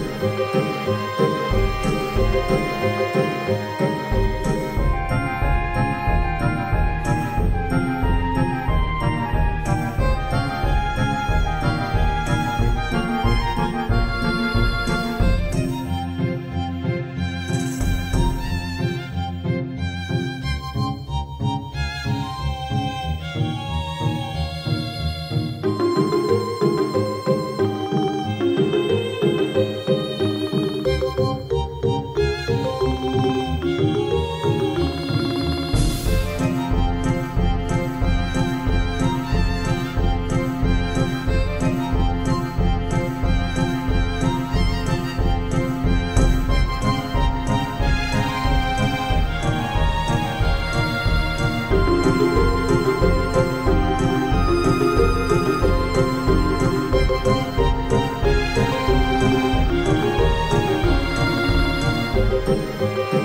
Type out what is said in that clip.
Música Música